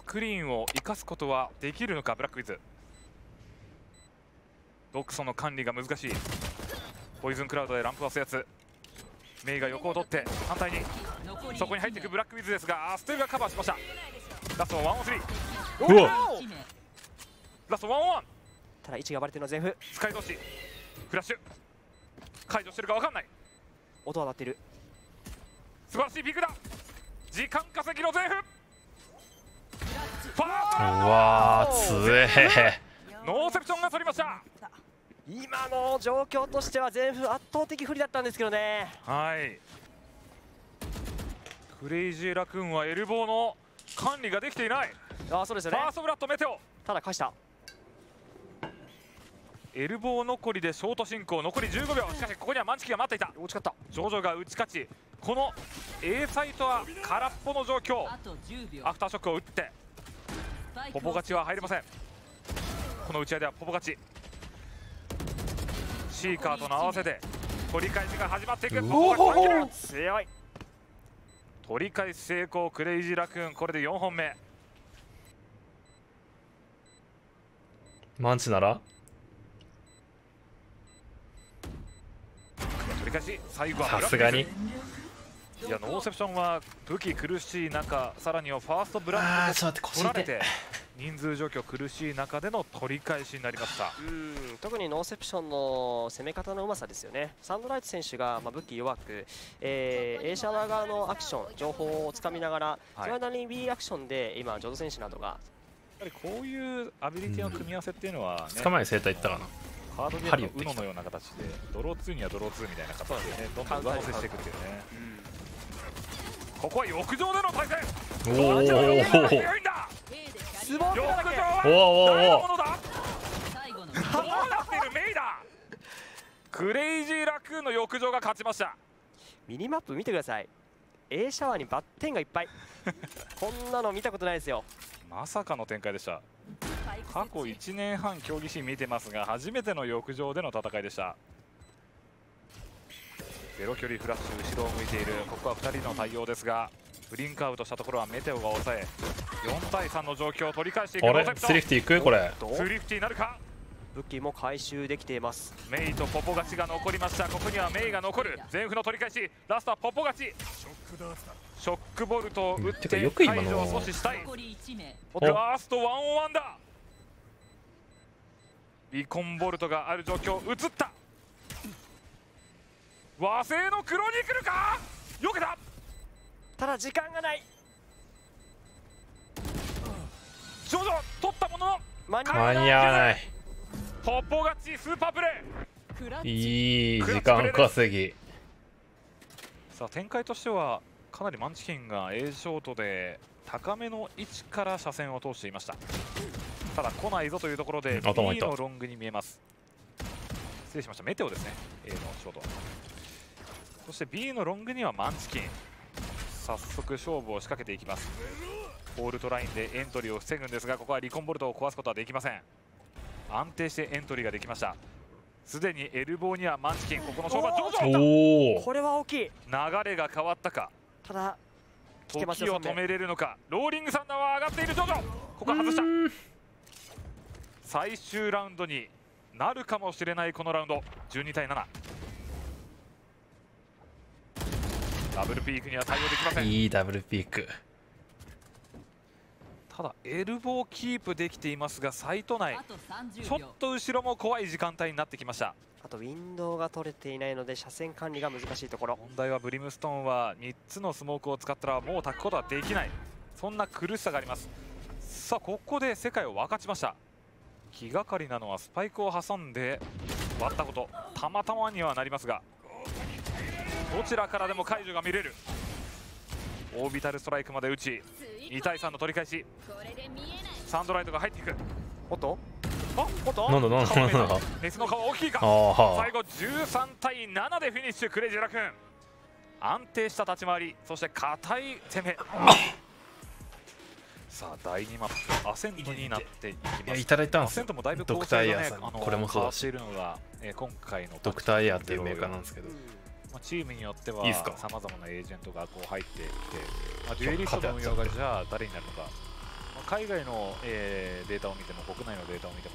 スクリーンを生かすことはできるのかブラックウィズ。ドクソの管理が難しい。ポイズンクラウドでランプを押すやつ。メイが横を取って反対に。そこに入っていくブラックウィズですがステルがカバーしました。ラストワンオンスリー。ラストワンオンワン。ただ位置がバレてるのは全フ使い通し。フラッシュ。解除してるか分かんない。音は鳴ってる。素晴らしいピックだ。時間稼ぎの全フうわー強え。ノーセプションが取りました。今の状況としては全フ圧倒的不利だったんですけどね。はい。クレイジーラクーンはエルボーの管理ができていない。あそうですよね。ファーストブラッドメテオ。ただ返した。エルボー残りでショート進行。残り15秒。しかしここにはマンチキが待っていた。大きかった。ジョジョが打ち勝ち。この A サイトは空っぽの状況。あと10秒。アフターショックを打ってポポ勝ちは入れません。この打ち合いではポポ勝ち。シーカーとの合わせで取り返しが始まっていく。ポポが3キル強い。取り返し成功クレイジーラクーン。これで4本目。マンチなら？取り返し最後はさすがに。いやノーセプションは武器苦しい中さらにはファーストブラッドあーちょっと待って腰痛い。取られて人数状況苦しい中での取り返しになりました。うん特にノーセプションの攻め方のうまさですよね。サンドライト選手が、まあ、武器弱く、えー、A シャワー側のアクション情報をつかみながら、はい。その間に B アクションで今ジョド選手などが。やっぱりこういうアビリティの組み合わせっていうのは、ね2日前に生体行ったかな。カードゲームののような形でドロー2にはドロー2みたいな形でねどんどん上乗せしていくっていうね。ここは浴場での対戦。おおどちらがお強いんだ？スモーク浴場だらけはおおおお誰のものだ最後のどうなっているメイだクレイジーラクーンの浴場が勝ちましたミニマップ見てください A シャワーにバッテンがいっぱいこんなの見たことないですよまさかの展開でした過去1年半競技シーン見てますが初めての浴場での戦いでしたゼロ距離フラッシュ後ろを向いているここは2人の対応ですがブリンクアウトしたところはメテオが抑え4対3の状況を取り返していくあれ？スリフティ行く？これ。どスリフティなるか？武器も回収できています。メイとポポ勝ちが残りました。ここにはメイが残る。全フの取り返し。ラストはポポ勝ち。ショックボルトを打っててかよく今の解除を阻止したい。残り1名。おラストワンオンワンだ。ビコンボルトがある状況映った。和製のクロニクルか？よけたただ時間がない。少女取ったものの間に合わない。ポポ勝ちスーパープレーいい時間稼ぎ。さあ展開としてはかなりマンチキンが A ショートで高めの位置から車線を通していました。ただ来ないぞというところで B のロングに見えます。失礼しました。メテオですね。A のショートは。そして B のロングにはマンチキン早速勝負を仕掛けていきます。ボールトラインでエントリーを防ぐんですがここはリコンボルトを壊すことはできません。安定してエントリーができました。すでにエルボーにはマンチキンここの勝負は上々おおこれは大きい。流れが変わったか。ただ時ますよ3名を止めれるのか。ローリングサンダーは上がっている。ジョジョここは外した。最終ラウンドになるかもしれないこのラウンド。12対7ダブルピークには対応できません。いいダブルピーク。ただエルボーキープできていますがサイト内あと30ちょっ秒と後ろも怖い時間帯になってきました。あとウィンドウが取れていないので車線管理が難しいところ。問題はブリムストーンは3つのスモークを使ったらもう焚くことはできない。そんな苦しさがあります。さあここで世界を分かちました。気がかりなのはスパイクを挟んで割ったこと。たまたまにはなりますがどちらからでも解除が見れる。オービタルストライクまで打ち2対3の取り返し。サンドライトが入っていく。おっと？あおっと？なんだなんだ熱の顔大きいか？ああ最後13対7でフィニッシュクレイジーラクーン。安定した立ち回りそして硬い攻め。さあ第2マップアセントになっていきいます。やいただいたんアですよ。セントもだいぶドクターエアさんこれもそうだしえー今回のドクターエアっていうメーカーなんですけどまあ、チームによってはさまざまなエージェントがこう入ってきて、まあ、デュエリストの運用がじゃあ誰になるのか、まあ、海外の、えーデータを見ても国内のデータを見ても、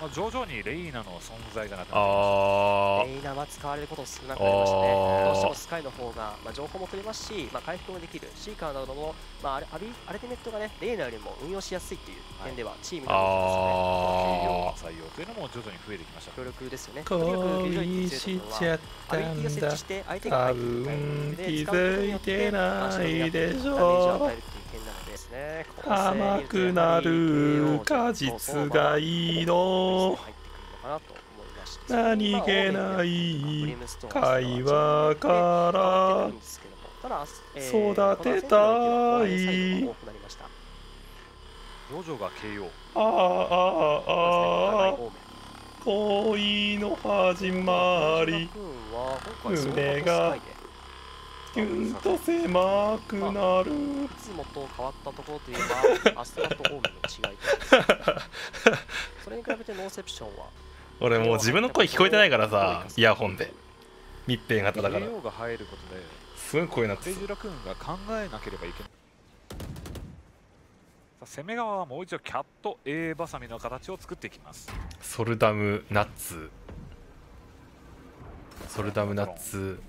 まあ、徐々にレイナの存在がなくなってレイナは使われること少なくなりましたね。どうしてもスカイの方が、まあ、情報も取れますし、まあ、回復もできる。シーカーなどの、まあ、アビアルティメットがねレイナよりも運用しやすいっていう点ではチームあにはあすね。採用というのも徐々に増えてきました。強力ですよねーとにかく恋しちゃっいうアビリティをて相手で気使うことによづいっててないでしダメージを与ょえるっていう点なのでですね甘くなる果実がいいの。何気なまあい会話から育てたいああああ恋の始まり胸がキュンと狭くなる。いつもと変わったところといえばアストラとオーメンの違いとそれに比べてノーセプションは。俺もう自分の声聞こえてないからさイヤホンで。密閉型だから。が入ることですごい声なってたクレイジーラクーンが考えなければいけない。さあ攻め側はもう一度キャット A バサミの形を作っていきます。ソルダムナッツ。ソルダムナッツ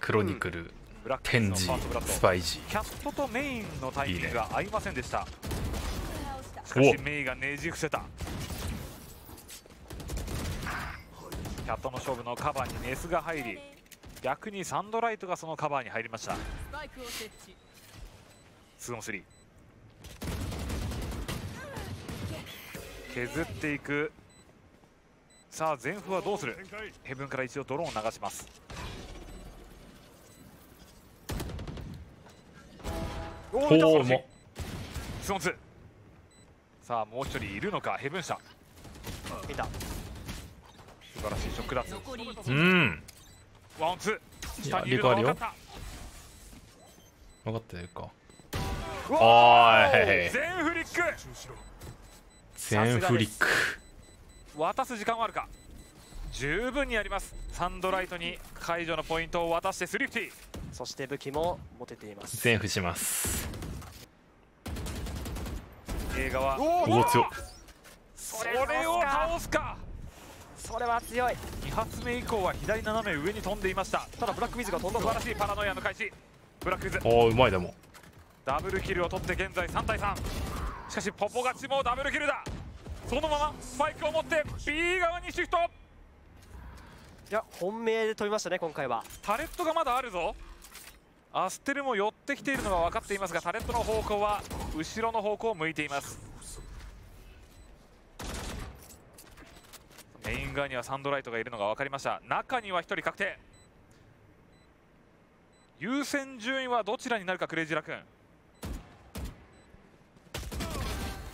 クロニクルブラックテンジストブラッド。スパイジキャットとメインのタイミングが合いませんでした。しかお。しメイがねじ伏せた。キャットの勝負のカバーにネスが入り逆にサンドライトがそのカバーに入りました。スパイクを設置 2on3 削っていく。さあ全フはどうする？ヘブンから一度ドローンを流しますおほうーも2 on 2さあもう一人いるのか？ヘブン社見た。素晴らしいショック脱残り1うん。ワンオンツー。いや下にいるのが分かっリ分かってるかたおーい全フリック。全フリック。渡す時間はあるか？十分にあります。サンドライトに解除のポイントを渡してスリフティそして武器も持てています。全フします。映画はおお強っ。それを倒すか。それは強い。2発目以降は左斜め上に飛んでいました。ただブラックウィズが飛んだ素晴らしいパラノイアの開始。ブラックイズ。おおうまいでも。ダブルキルを取って現在3対3しかしポポガチもダブルキルだ。そのままスパイクを持って B 側にシフト。いや本命で飛びましたね今回は。タレットがまだあるぞアステルも寄ってきているのが分かっていますがタレットの方向は後ろの方向を向いています。メイン側にはサンドライトがいるのが分かりました。中には1人確定。優先順位はどちらになるかクレイジーラクーン。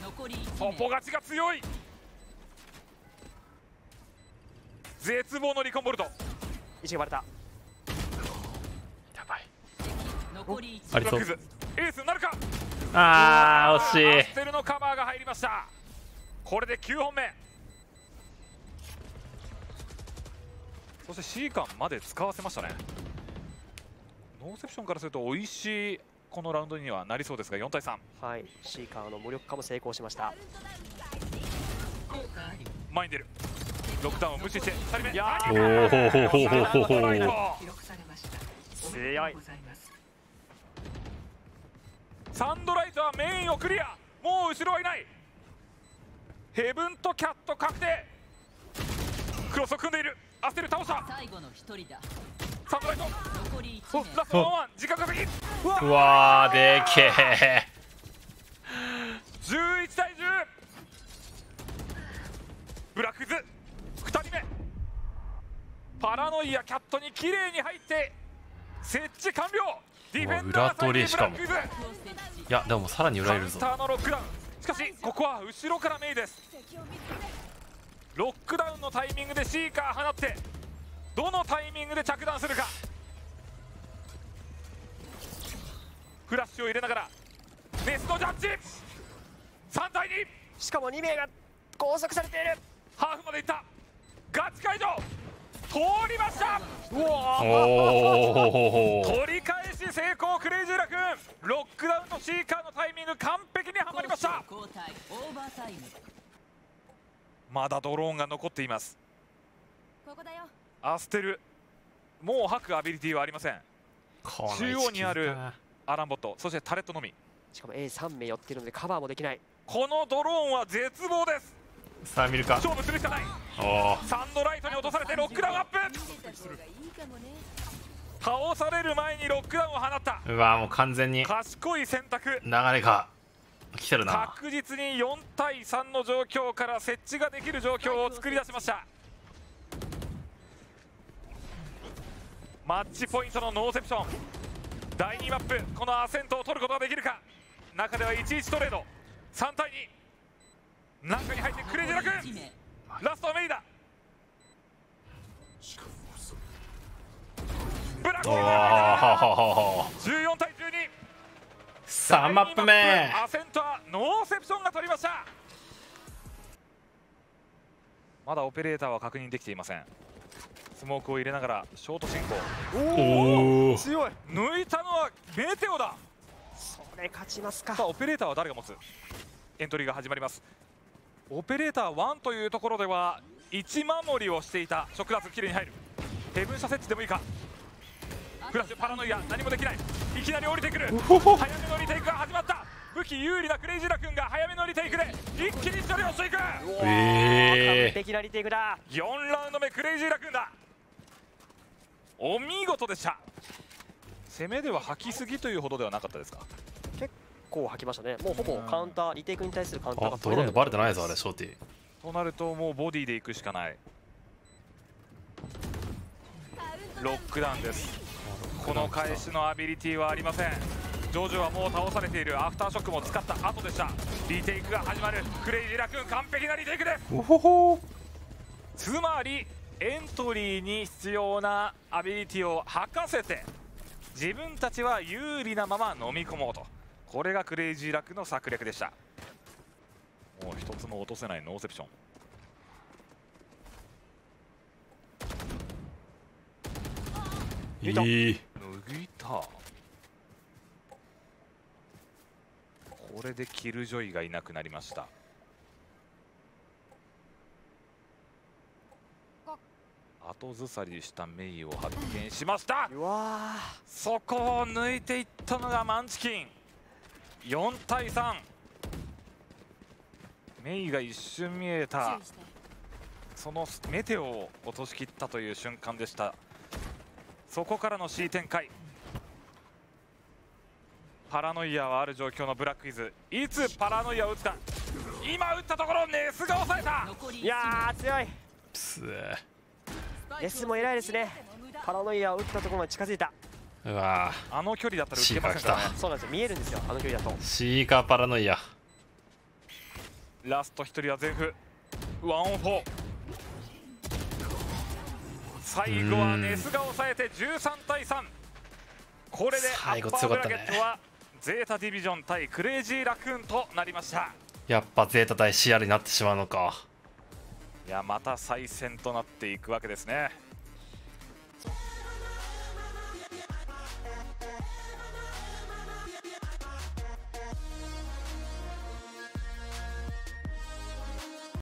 残り1名。ポポガチが強い。絶望のリコンボルト。一がバレたやばい残り1ありそう。エースになるか？あーア惜しステルのカバーが入りました。これで9本目。そして C 間まで使わせましたね。ノーセプションからすると美味しいこのラウンドにはなりそうですが4対3はいシーカーの無力化も成功しました。前に出る。ロックダウンを無視して2人目い。やおーいサンドライトはメインをクリア。もう後ろはいない。ヘブンとキャット確定。クロスを組んでいる。アステル倒した。最後の1人だ。サンドライト。残りお1名。ラストワンワン。時間稼ぎ。う。わ。うわーでけえ。11対10ブラックズ。2人目。パラノイアキャットに綺麗に入って設置完了ディフェンダーサイドにブラックズうわ裏いやでもさらに裏いるぞ。カウンターのロックダウン。しかしここは後ろからメイです。ロックダウンのタイミングでシーカー放ってどのタイミングで着弾するか。フラッシュを入れながらメスのジャッジ。3対2しかも2名が拘束されている。ハーフまでいった。ガチ解除。通りました。うわ取り功クレイジーラクーン。ロックダウンのシーカーのタイミング完璧にはました。交代オーバータイムまだドローンが残っています。ここだよ。アステル。もう吐くアビリティはありません。中央にあるアラームボット。そしてタレットのみ。しかも A3 名寄ってるのでカバーもできない。このドローンは絶望です。さあ見るか。勝負するしかない。サンドライトに落とされてロックダウンアップ倒される前にロックダウンを放った。うわもう完全に。流賢い選択。れが来てるな。確実に4対3の状況から設置ができる状況を作り出しました。マッチポイントのノーセプション。第2マップこのアセントを取ることができるか。中では11トレード。3対2中に入ってクレイジーラ君1名ラストはメイだ14対12 3マップ目アセントはノーセプションが取りましたまだオペレーターは確認できていません。スモークを入れながらショート進行。おお強い。抜いたのはメテオだ。それ勝ちますか。さあオペレーターは誰が持つ？エントリーが始まります。オペレーター1というところでは1守りをしていた。触奪きれいに入る。ヘブン射設置でもいいかフラッシュパラノイア何もできない。いきなり降りてくる。早めのリテイクが始まった。武器有利なクレイジーラ君が早めのリテイクで一気に処理をしていくえ完璧なリテイクだ。4ラウンド目クレイジーラ君だ。お見事でした。攻めでは吐きすぎというほどではなかったですか？こう吐きましたね。もうほぼカウンターリテイクに対するカウンターあがドローンでバレてないぞあれショーティとなるともうボディで行くしかない。ロックダウンですこの返しのアビリティはありません。ジョジョはもう倒されている。アフターショックも使った後でした。リテイクが始まる。クレイジーラ君完璧なリテイクです。おほほ。つまりエントリーに必要なアビリティを吐かせて自分たちは有利なまま飲み込もうと。これがクレイジーラクーンの策略でした。もう一つも落とせないノーセプション。射抜いたこれでキルジョイがいなくなりました。後ずさりしたメイを発見しました。そこを抜いていったのがマンチキン。4対3メイが一瞬見えた。そのメテオを落としきったという瞬間でした。そこからの C 展開パラノイアはある状況のブラックイズ。いつパラノイアを打つか。今打ったところネスが抑えた。いやー強い。プスレスも偉いですね。パラノイアを打ったところまで近づいた。うわあの距離だったら打てませんからね。そうなんですよ。見えるんですよあの距離だと。シーカーパラノイア。ラスト1人はゼフワンオンフォー。最後はネスが抑えて13対3これでア最後ッパーブラ強かったねケットはゼータディビジョン対クレイジーラクーンとなりました。やっぱゼータ対 CR になってしまうのか。いやまた再戦となっていくわけですね